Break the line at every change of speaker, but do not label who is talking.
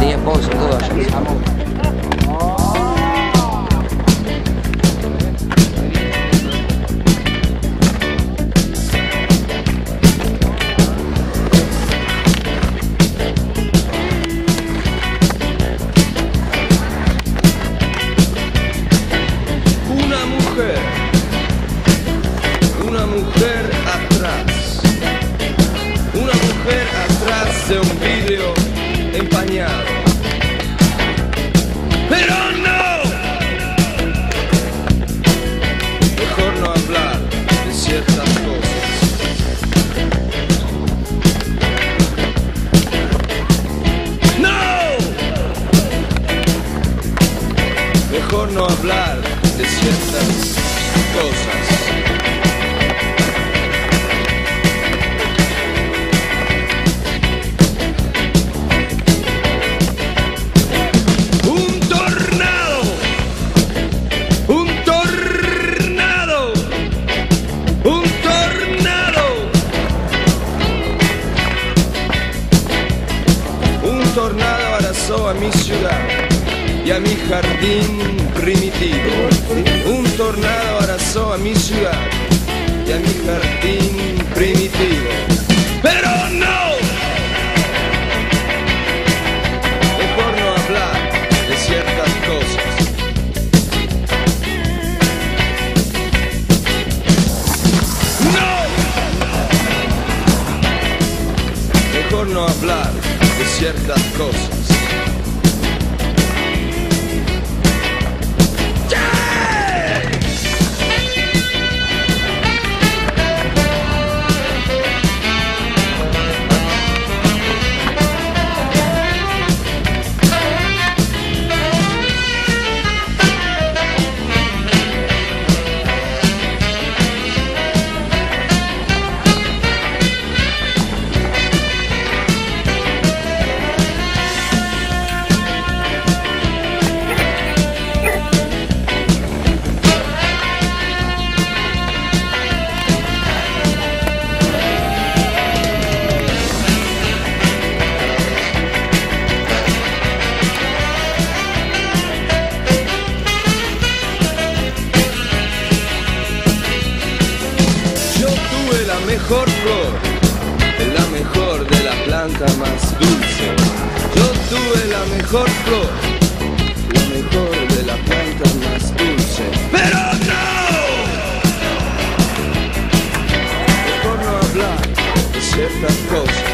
Leopold, todas, no hablar de ciertas cosas. Un tornado, un tornado, un tornado, un tornado arrasó a mi ciudad y a mi jardín primitivo. Un tornado arrasó a mi ciudad y a mi jardín primitivo. Pero no, mejor no hablar de ciertas cosas. No, mejor no hablar de ciertas cosas. Mejor flor, la mejor de la planta más dulce. Yo tuve la mejor flor, la mejor de la planta más dulce. Pero no, mejor no hablar de ciertas cosas.